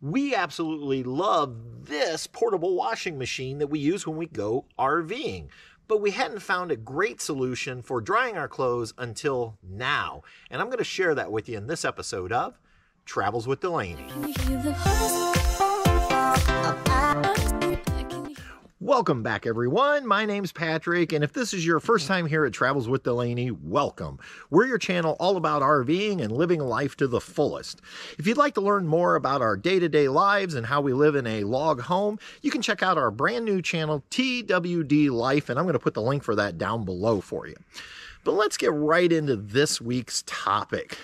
we absolutely love this portable washing machine that we use when we go RVing. But we hadn't found a great solution for drying our clothes until now. And I'm going to share that with you in this episode of Travels with Delaney. Welcome back, everyone. My name's Patrick, and if this is your first time here at Travels with Delaney, welcome. We're your channel all about RVing and living life to the fullest. If you'd like to learn more about our day to day lives and how we live in a log home, you can check out our brand new channel, TWD Life, and I'm going to put the link for that down below for you. But let's get right into this week's topic.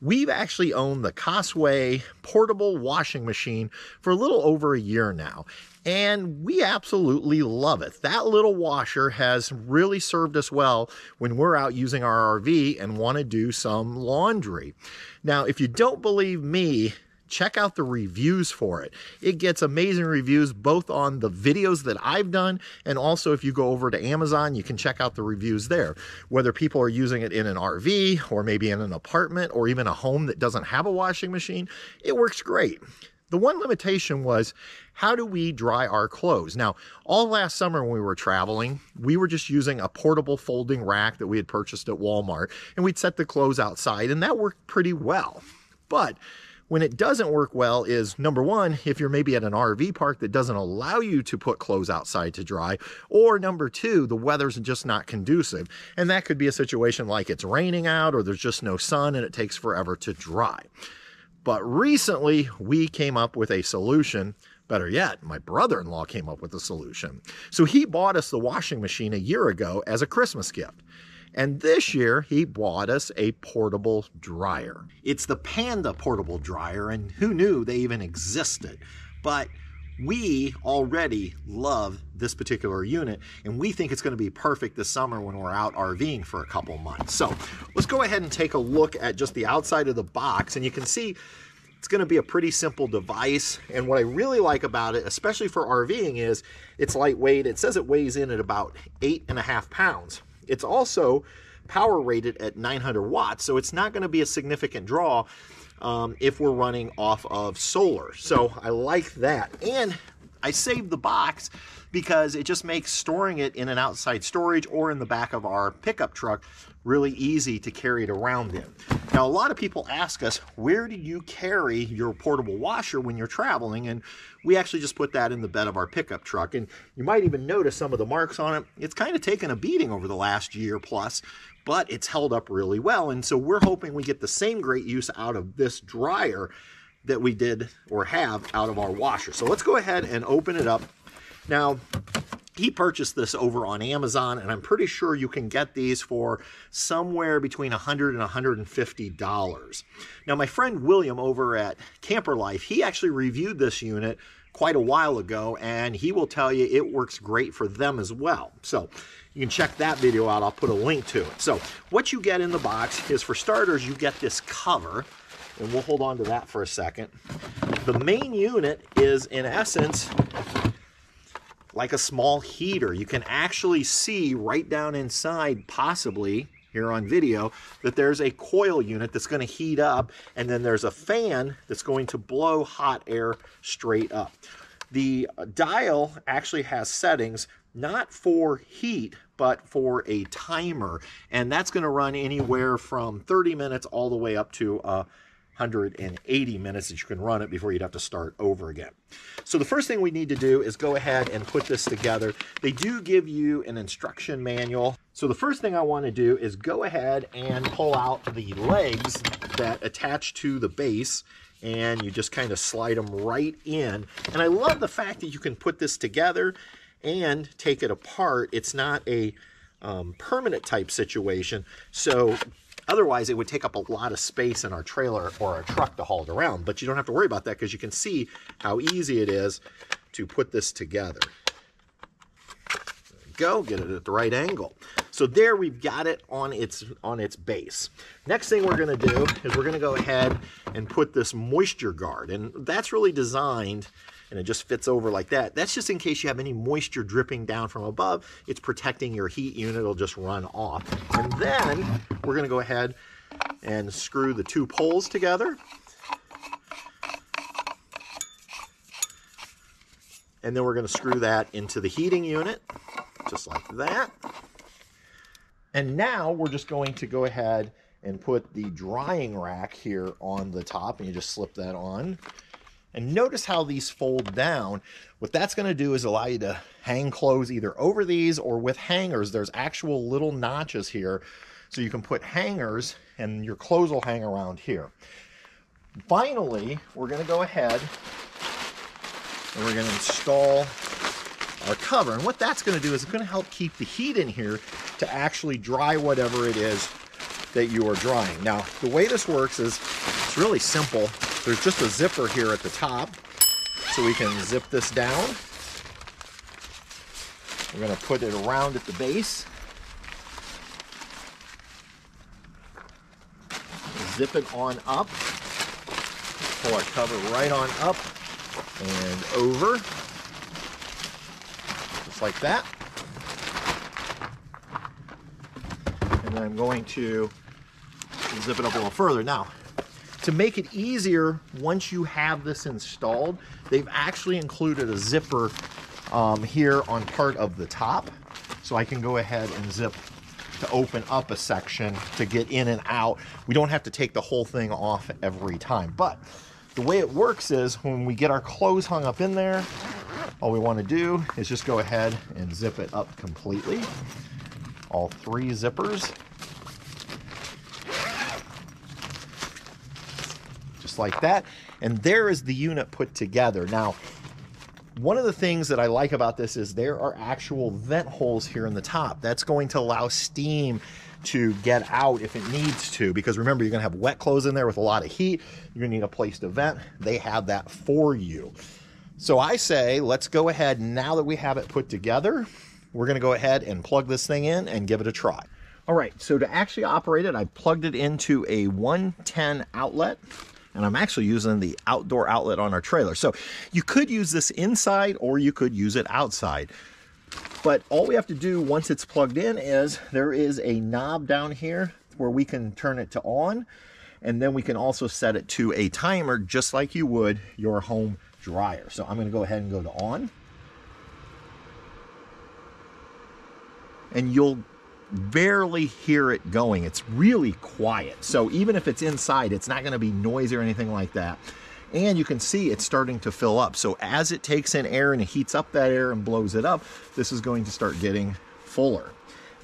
We've actually owned the Costway portable washing machine for a little over a year now, and we absolutely love it. That little washer has really served us well when we're out using our RV and want to do some laundry. Now, if you don't believe me, check out the reviews for it. It gets amazing reviews both on the videos that I've done and also if you go over to Amazon, you can check out the reviews there. Whether people are using it in an RV or maybe in an apartment or even a home that doesn't have a washing machine, it works great. The one limitation was how do we dry our clothes? Now, all last summer when we were traveling, we were just using a portable folding rack that we had purchased at Walmart and we'd set the clothes outside and that worked pretty well. But when it doesn't work well is number one, if you're maybe at an RV park that doesn't allow you to put clothes outside to dry, or number two, the weather's just not conducive. And that could be a situation like it's raining out or there's just no sun and it takes forever to dry. But recently we came up with a solution. Better yet, my brother in law came up with a solution. So he bought us the washing machine a year ago as a Christmas gift. And this year, he bought us a portable dryer. It's the Panda portable dryer, and who knew they even existed? But we already love this particular unit and we think it's going to be perfect this summer when we're out RVing for a couple months. So let's go ahead and take a look at just the outside of the box and you can see it's going to be a pretty simple device and what I really like about it, especially for RVing is it's lightweight. It says it weighs in at about eight and a half pounds. It's also power rated at 900 watts, so it's not going to be a significant draw um, if we're running off of solar. So I like that. And I saved the box because it just makes storing it in an outside storage or in the back of our pickup truck really easy to carry it around in. Now, a lot of people ask us, where do you carry your portable washer when you're traveling? And we actually just put that in the bed of our pickup truck. And you might even notice some of the marks on it. It's kind of taken a beating over the last year plus, but it's held up really well. And so we're hoping we get the same great use out of this dryer that we did or have out of our washer. So let's go ahead and open it up. Now, he purchased this over on Amazon, and I'm pretty sure you can get these for somewhere between 100 and $150. Now, my friend William over at Camper Life, he actually reviewed this unit quite a while ago, and he will tell you it works great for them as well. So you can check that video out. I'll put a link to it. So what you get in the box is, for starters, you get this cover, and we'll hold on to that for a second. The main unit is, in essence, like a small heater. You can actually see right down inside, possibly, here on video, that there's a coil unit that's going to heat up, and then there's a fan that's going to blow hot air straight up. The dial actually has settings not for heat, but for a timer, and that's going to run anywhere from 30 minutes all the way up to uh, 180 minutes that you can run it before you'd have to start over again. So the first thing we need to do is go ahead and put this together. They do give you an instruction manual. So the first thing I want to do is go ahead and pull out the legs that attach to the base and you just kind of slide them right in. And I love the fact that you can put this together and take it apart. It's not a um, permanent type situation. So Otherwise, it would take up a lot of space in our trailer or our truck to haul it around. But you don't have to worry about that because you can see how easy it is to put this together. Go, get it at the right angle. So there we've got it on its on its base. Next thing we're going to do is we're going to go ahead and put this moisture guard. And that's really designed and it just fits over like that. That's just in case you have any moisture dripping down from above. It's protecting your heat unit. It'll just run off. And then we're going to go ahead and screw the two poles together. And then we're going to screw that into the heating unit, just like that. And now we're just going to go ahead and put the drying rack here on the top and you just slip that on. And notice how these fold down. What that's going to do is allow you to hang clothes either over these or with hangers. There's actual little notches here. So you can put hangers and your clothes will hang around here. Finally, we're going to go ahead and we're going to install our cover. And what that's going to do is it's going to help keep the heat in here to actually dry whatever it is that you are drying. Now, the way this works is it's really simple. There's just a zipper here at the top, so we can zip this down. We're going to put it around at the base. Zip it on up. Pull our cover right on up and over. Just like that. And then I'm going to zip it up a little further. Now, to make it easier, once you have this installed, they've actually included a zipper um, here on part of the top. So I can go ahead and zip to open up a section to get in and out. We don't have to take the whole thing off every time. But the way it works is when we get our clothes hung up in there, all we want to do is just go ahead and zip it up completely. All three zippers Just like that. And there is the unit put together. Now, one of the things that I like about this is there are actual vent holes here in the top. That's going to allow steam to get out if it needs to because remember you're going to have wet clothes in there with a lot of heat you're to need a place to vent they have that for you so i say let's go ahead now that we have it put together we're going to go ahead and plug this thing in and give it a try all right so to actually operate it i plugged it into a 110 outlet and I'm actually using the outdoor outlet on our trailer. So you could use this inside or you could use it outside. But all we have to do once it's plugged in is there is a knob down here where we can turn it to on and then we can also set it to a timer just like you would your home dryer. So I'm going to go ahead and go to on. And you'll barely hear it going. It's really quiet. So even if it's inside, it's not going to be noisy or anything like that. And you can see it's starting to fill up. So as it takes in air and it heats up that air and blows it up, this is going to start getting fuller.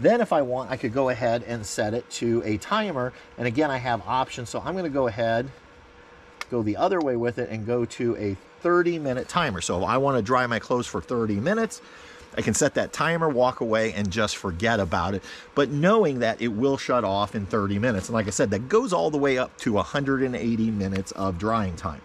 Then if I want, I could go ahead and set it to a timer. And again, I have options. So I'm going to go ahead, go the other way with it and go to a 30 minute timer. So if I want to dry my clothes for 30 minutes, I can set that timer, walk away, and just forget about it, but knowing that it will shut off in 30 minutes. And like I said, that goes all the way up to 180 minutes of drying time.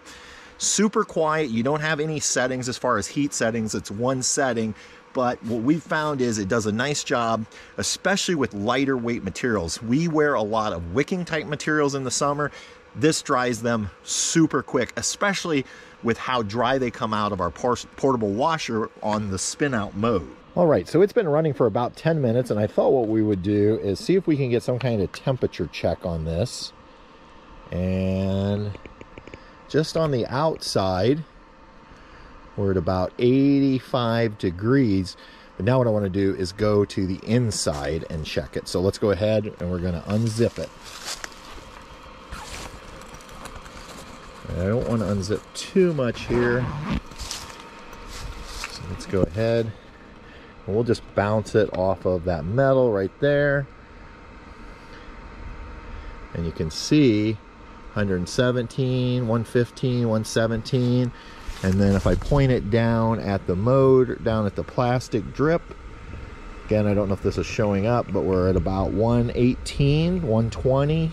Super quiet, you don't have any settings as far as heat settings, it's one setting. But what we've found is it does a nice job, especially with lighter weight materials. We wear a lot of wicking type materials in the summer. This dries them super quick, especially with how dry they come out of our portable washer on the spin out mode. All right, so it's been running for about 10 minutes and I thought what we would do is see if we can get some kind of temperature check on this. And just on the outside, we're at about 85 degrees. But now what I want to do is go to the inside and check it. So let's go ahead and we're going to unzip it. I don't want to unzip too much here. So let's go ahead and we'll just bounce it off of that metal right there. And you can see 117, 115, 117. And then if I point it down at the mode, down at the plastic drip, again, I don't know if this is showing up, but we're at about 118, 120.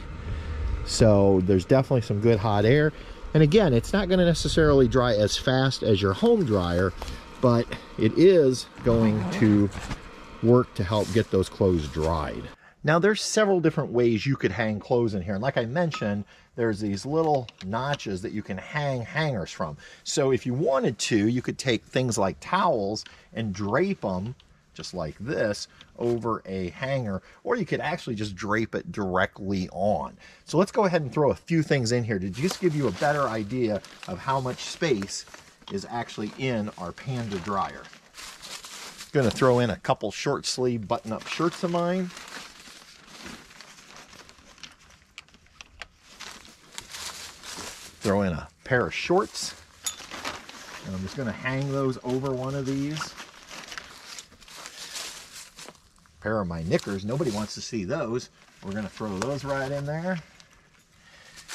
So there's definitely some good hot air. And again, it's not going to necessarily dry as fast as your home dryer, but it is going to work to help get those clothes dried. Now there's several different ways you could hang clothes in here. And like I mentioned, there's these little notches that you can hang hangers from. So if you wanted to, you could take things like towels and drape them just like this over a hanger, or you could actually just drape it directly on. So let's go ahead and throw a few things in here to just give you a better idea of how much space is actually in our Panda dryer. Gonna throw in a couple short sleeve button up shirts of mine. Throw in a pair of shorts. And I'm just gonna hang those over one of these. Pair of my knickers. Nobody wants to see those. We're gonna throw those right in there.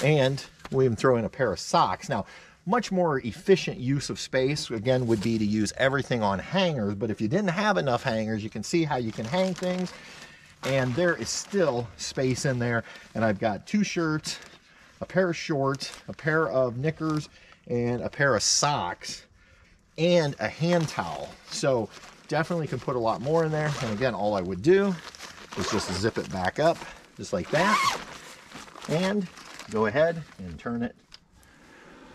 And we even throw in a pair of socks. Now, much more efficient use of space, again, would be to use everything on hangers. But if you didn't have enough hangers, you can see how you can hang things. And there is still space in there. And I've got two shirts, a pair of shorts, a pair of knickers, and a pair of socks, and a hand towel. So definitely can put a lot more in there. And again, all I would do is just zip it back up, just like that. And go ahead and turn it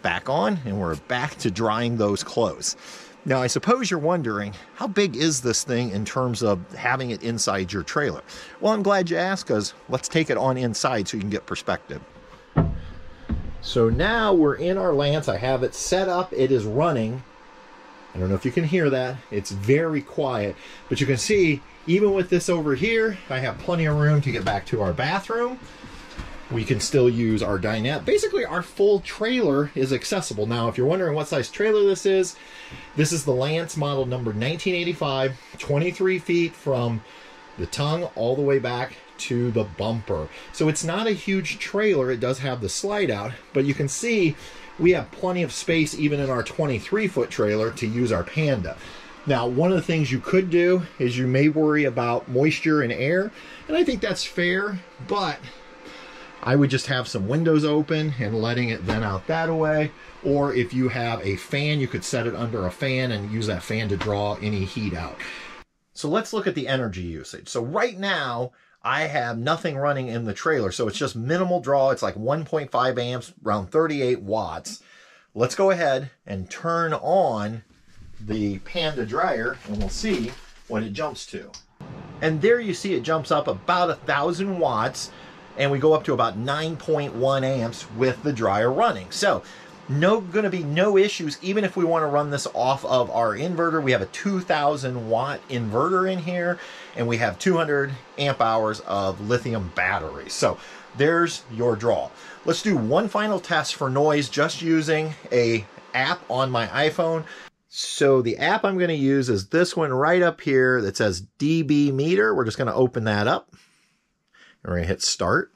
back on and we're back to drying those clothes. Now, I suppose you're wondering, how big is this thing in terms of having it inside your trailer? Well, I'm glad you asked because let's take it on inside so you can get perspective. So now we're in our Lance. I have it set up. It is running. I don't know if you can hear that. It's very quiet, but you can see even with this over here, I have plenty of room to get back to our bathroom we can still use our dinette. Basically, our full trailer is accessible. Now, if you're wondering what size trailer this is, this is the Lance model number 1985, 23 feet from the tongue all the way back to the bumper. So it's not a huge trailer. It does have the slide out, but you can see we have plenty of space even in our 23 foot trailer to use our Panda. Now, one of the things you could do is you may worry about moisture and air, and I think that's fair, but I would just have some windows open and letting it vent out that way. Or if you have a fan, you could set it under a fan and use that fan to draw any heat out. So let's look at the energy usage. So right now, I have nothing running in the trailer. So it's just minimal draw. It's like 1.5 amps, around 38 watts. Let's go ahead and turn on the Panda dryer and we'll see what it jumps to. And there you see it jumps up about a thousand watts and we go up to about 9.1 amps with the dryer running. So no going to be no issues even if we want to run this off of our inverter. We have a 2000 watt inverter in here and we have 200 amp hours of lithium battery. So there's your draw. Let's do one final test for noise just using a app on my iphone. So the app i'm going to use is this one right up here that says db meter. We're just going to open that up. And we're going to hit start.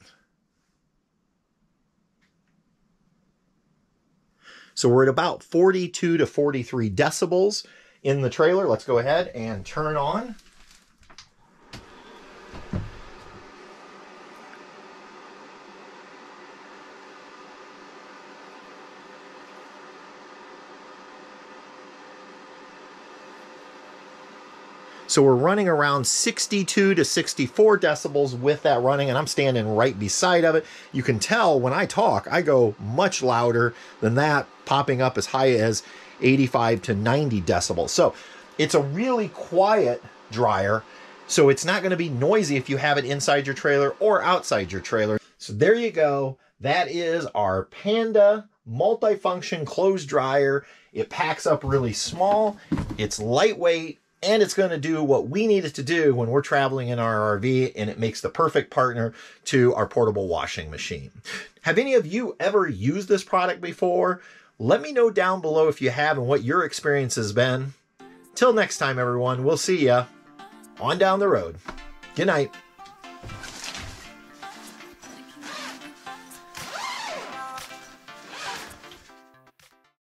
So we're at about 42 to 43 decibels in the trailer. Let's go ahead and turn on So we're running around 62 to 64 decibels with that running, and I'm standing right beside of it. You can tell when I talk, I go much louder than that, popping up as high as 85 to 90 decibels. So it's a really quiet dryer. So it's not going to be noisy if you have it inside your trailer or outside your trailer. So there you go. That is our Panda multifunction clothes dryer. It packs up really small. It's lightweight and it's going to do what we need it to do when we're traveling in our RV, and it makes the perfect partner to our portable washing machine. Have any of you ever used this product before? Let me know down below if you have and what your experience has been. Till next time, everyone, we'll see ya on down the road. Good night.